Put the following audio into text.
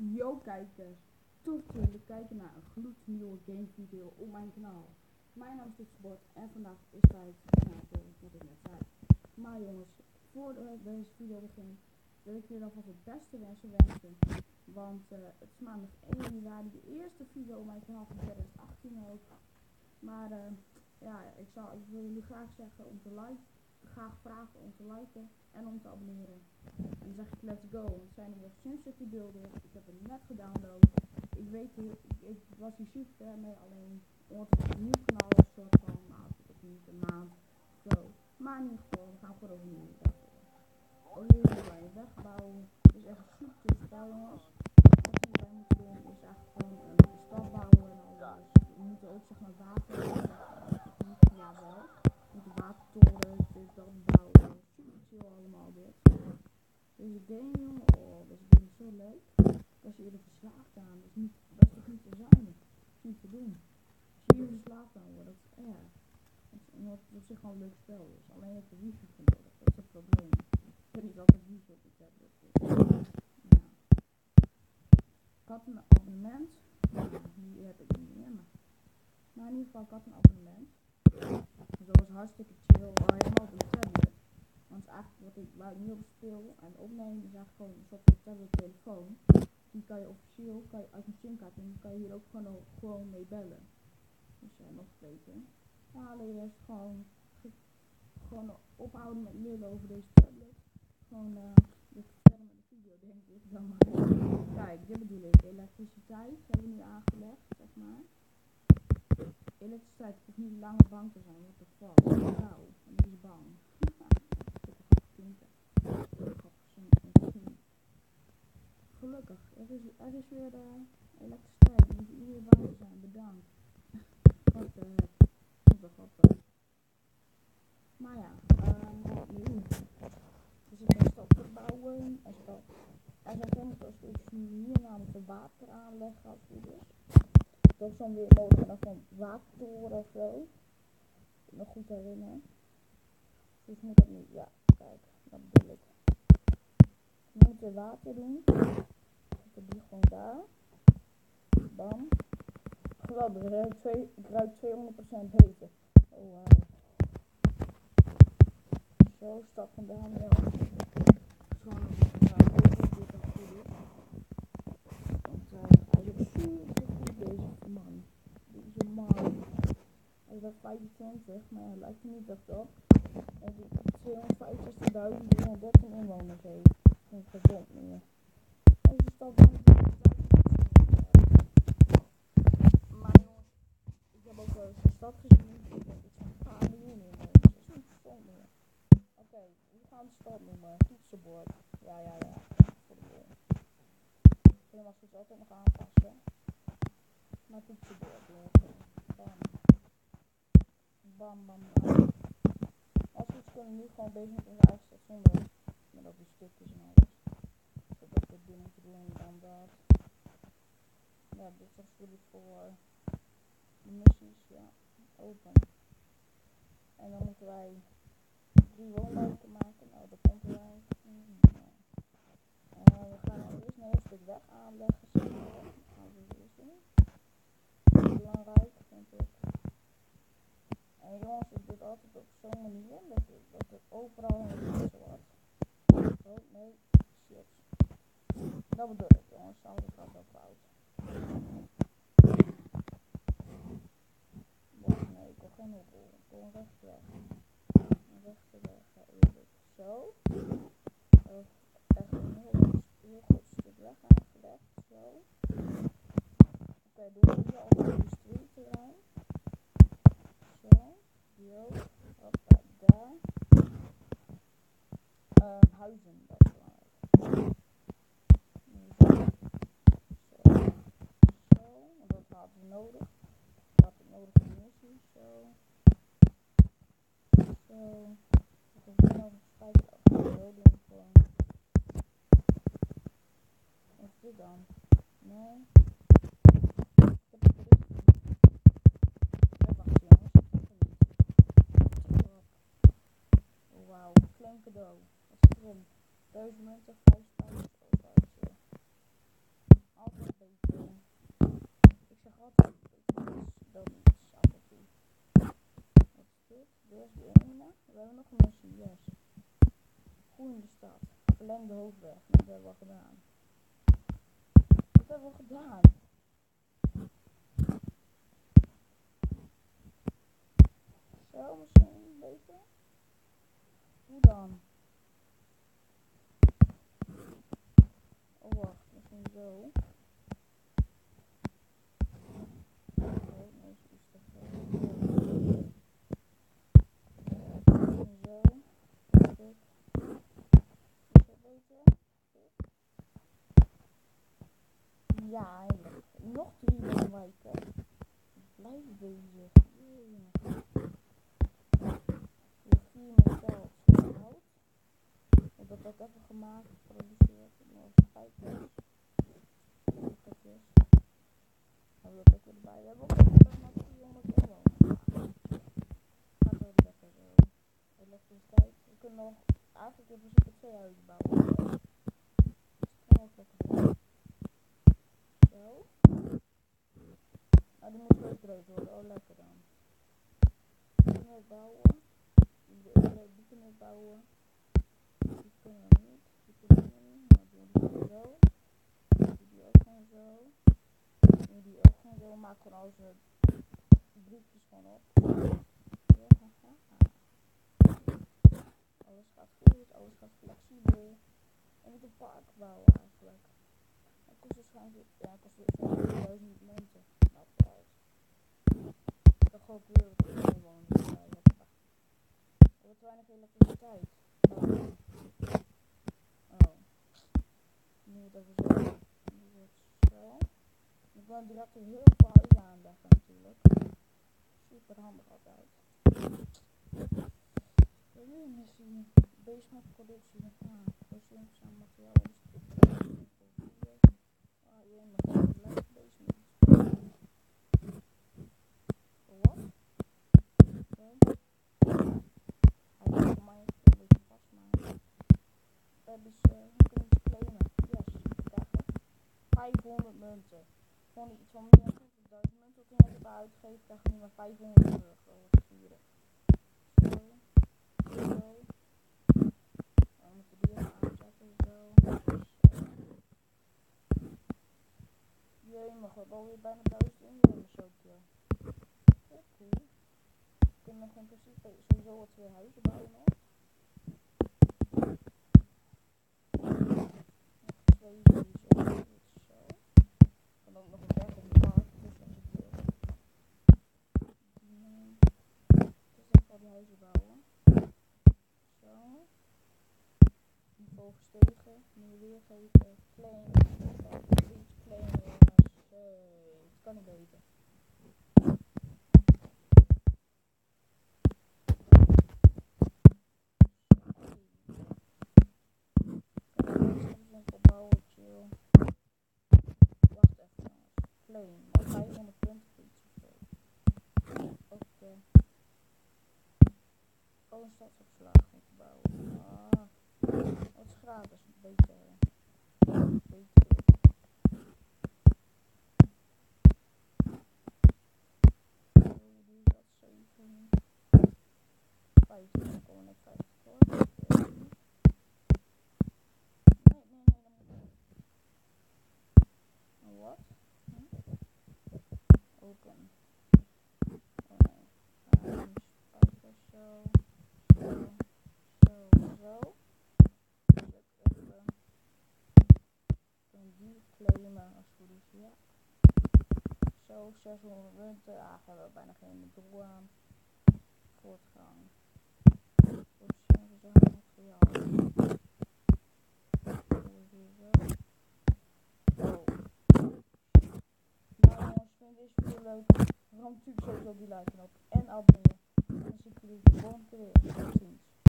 Yo kijkers, tof jullie kijken naar een gloednieuwe gamevideo op mijn kanaal. Mijn naam is Toetsenbord en vandaag is tijd voor ik net zei. Maar jongens, voordat we deze video begint, wil ik jullie alvast het beste wensen wensen. Want eh, het is maandag 1 januari, de eerste video op mijn kanaal van 2018 ook. Maar eh, ja, ik, zal, ik wil jullie graag zeggen om te liken, graag vragen om te liken en om te abonneren. En dan zeg ik let's go, het zijn weer City beelden. Ik heb het net gedownload. Ik weet, ik, ik was hier super ver mee, alleen omdat het een nieuw kanaal is, soort van, nou, niet, een maand zo. Maar in ieder geval, we gaan gewoon overnieuw daarvoor. Olivier bij je wegbouwen, is echt super spel jongens. Wat we hierbij moeten doen, is eigenlijk gewoon de stad bouwen en alles. We moeten ook zeg maar water, ja wel, we moeten watertorens, dit, dat bouwen. Super chill allemaal dit. Deze game, jongen, oh, game is zo leuk. Als je er verslaafd aan, dat is, niet, dat is toch niet te zijn? Dat niet te doen. Als je hier verslaafd aan wordt, dat is erg. Dat omdat het op zich gewoon een leuk spel is. Alleen heb je wifi nodig, dat is het probleem. Ik heb niet altijd wifi op de tablet. Dus. Ik had een abonnement, die heb ik niet meer, maar, maar in ieder geval, ik had een abonnement. Was hartstikke chill, wel helemaal op de tablet. Want is eigenlijk wat ik, waar ik nu op speel en opneem is eigenlijk gewoon een soort tablet telefoon. Die kan je officieel kan je uit een simkaart en die kan je hier ook gewoon, gewoon mee bellen. Dus ja, nog beter. Ja, alleen rest gewoon, ge- gewoon ophouden met lullen over deze tablet. Gewoon uh, dit verder met de video denk ik dan maar. Kijk, dit bedoel ik. Elektriciteit hebben we nu aangelegd, zeg maar. Elektriciteit hoeft niet langer bang te zijn, wat de fuck. Nou, en die is bang. Gelukkig, er is, er is weer de elektriciteit. Je hoeft niet meer bang te zijn, bedankt. Wat de is wel grappig. Maar ja, ehm wat nu? We zitten een stad te bouwen. Er, zijn geen auto's hier namelijk water aanleggen als het is. Dan weer en dan van watertoren of zo. Ik me goed herinneren. Dus moet dat niet. Ja, kijk, dat bedoel ik. We moeten water doen. Zetten die gewoon daar. Bam. Geweldig, ik ruik twee- ik ruik 200% hete. Oh wauw. Zo, stap van Daniel. Gewoon een ja, ook goed dit dat goed is. Want eh, hij is ook super goed deze man. Deze man. Hij is wel 25, maar hij lijkt er niet. En die 265.313 inwoners heeft. Geen gezond meer. Deze stad bijna Maar jongens, ik heb ook wel eens een stad gezien. Ik denk iets van een miljoen inwoners. Dat is niet gezond meer. Oké, we gaan de stad noemen. Toetsenbord. Ja, ja, ja. Helemaal goed altijd nog aanpassen. Maar toetsenbord. jongens. Bam. Bam, bam. Als we iets kunnen nu gewoon bezig met onze eigen stad zonder met al die stukjes en alles. Zodat we dit moeten doen en dan dat. Ja, dit was jullie voor de missies. Ja, open. En dan moeten wij drie woonwijken maken. Nou, dat komt eruit. Mm, ja. Eh, we gaan eerst een heel stuk weg aanleggen. zeg maar. Dat gaan we eerst doen. Belangrijk, vind ik. En jongens, ik doe het altijd op zo'n manier dat, het- dat het overal in het wordt. Oh, nee, shit. Dat bedoel ik, jongens. Anders gaat wel fout. Wacht, nee, ik wil geen hobbel. Ik wil een rechte weg. Een rechte weg, ja, eerlijk. Zo. Oh, echt een heel goed stuk weg aangelegd. Zo. Oké, doen we hier al een industrieterrein. Zo. Yo. Hoppa, daar. Eh, huizen, dat is belangrijk. Zo. Zo. Zo. Want dat nodig. Ik nodig de missie. Zo. Zo. Ik heb nog een spijker af. Zo doen gewoon. Wat is dit dan? Nee. Het het Wauw, klein cadeau. Wat is? Duizend munten, vijf spijkers, oh, buiten. We hebben nog een missie, yes. Groen de stad. Verleng de hoofdweg. Dat hebben we al gedaan. Dat hebben we gedaan. Zo misschien beter. Hoe dan? Oh wacht, misschien zo. Nee, nee, zo is toch wel. Misschien zo. Kijk. Is dat beter? Kijk. Ja. Nog drie wijken. Blijf bezig. Weer vier metaal hout. Ik heb dat ook even gemaakt, geproduceerd. Even kijken. Pakketjes. Hebben we dat ook erbij. We hebben ook nog maar 300 euro. Gaat wel lekker zo. Elektriciteit. We kunnen nog eigenlijk in principe twee huizen bouwen. Dus het kan ook lekker doen. Zo. Nou, moet breed worden. Oh, lekker dan. We bouwen. Die, die, die kunnen we bouwen. Die kunnen we niet. Die kunnen we niet. Nou, doen we gewoon zo. Die, die ook gewoon zo. Die, die ook gewoon zo. Maak gewoon al zijn briefjes gewoon op. Ja, haha. Alles gaat goed. Alles gaat flexibel. En niet een park bouwen eigenlijk. Het kost waarschijnlijk, ja, kost weer 5000 munten. Gooi ik weer wat inwoners bij. Hoppa. We hebben te weinig elektriciteit. Oh. Nu het even zo. Nu wordt zo. Ik wil direct weer heel veel huizen aanleggen natuurlijk. Super handig altijd. Weer missie. Basement productie. Ah, productie aan materiaal. Ah, je mag even blijven basement. Wat? Oké. Hij is voor mij een beetje vast, maar... We hebben ze, kunnen iets claimen. Yes, krijgen 500 munten. Gewoon iets van meer dan 50.000 munten net hebben uitgegeven, krijgen we nu maar 500 euro sturen. Zo, zo. Dan moeten we die even aanzetten, zo. Jee, we hebben alweer bijna 1000 inwoners ook, ja. Oké. We kunnen nog in principe sowieso wat twee huizen bouwen. Nog zo. Dan ook nog een berg op de park, dus ik. Nee. Dus ik ga die huizen bouwen. Zo. Niveau gestegen. Nu weergeven. Claim. Iets. Hey, het kan niet beter. winkel bouwen, chill. Wacht even Claim. Maar 500 punten voor iets of zo. Oké. Oh, een stadsopslag te bouwen. Ah. Dat is gratis. Beter. Beter. Die is dat 7. 15. Dan komen we net 50 voor. Nee, nee, nee, dat moet niet. Wat? Hm? Open. Oh nee. Um, spijker zo. Zo. Zo. Zo. Druk even. En die claimen als het goed is. Ja. Zo, 600 munten. Ah, hebben we bijna geen doel aan. Voortgang. Produceren van materiaal. Oh. Nou jongens, vind deze video leuk. Natuurlijk sowieso die like en abonneren. En dan zie ik jullie de volgende keer.